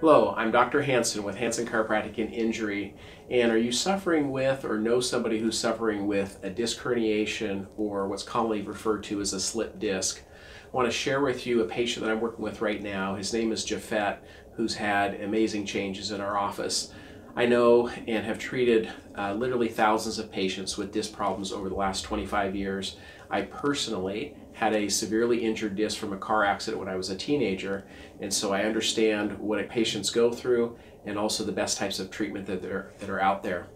Hello, I'm Dr. Hanson with Hanson Chiropractic and Injury. And are you suffering with or know somebody who's suffering with a disc herniation or what's commonly referred to as a slip disc? I want to share with you a patient that I'm working with right now. His name is Jafet, who's had amazing changes in our office. I know and have treated uh, literally thousands of patients with disc problems over the last 25 years. I personally had a severely injured disc from a car accident when I was a teenager, and so I understand what patients go through and also the best types of treatment that are, that are out there.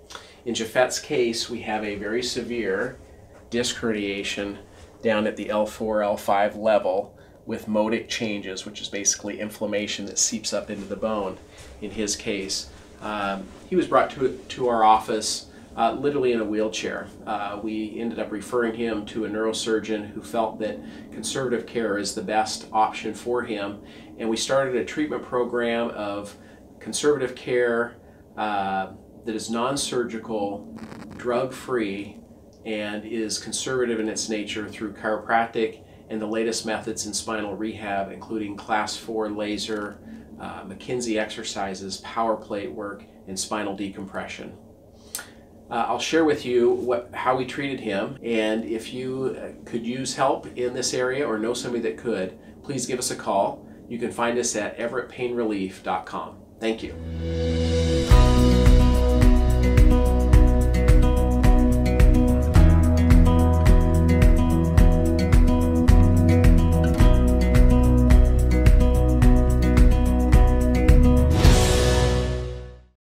In Jafet's case, we have a very severe disc herniation down at the L4, L5 level with modic changes, which is basically inflammation that seeps up into the bone in his case. Um, he was brought to, to our office uh, literally in a wheelchair. Uh, we ended up referring him to a neurosurgeon who felt that conservative care is the best option for him. And we started a treatment program of conservative care uh, that is non surgical, drug free, and is conservative in its nature through chiropractic and the latest methods in spinal rehab, including class 4 laser, uh, McKenzie exercises, power plate work, and spinal decompression. Uh, I'll share with you what, how we treated him, and if you uh, could use help in this area or know somebody that could, please give us a call. You can find us at everettpainrelief.com. Thank you.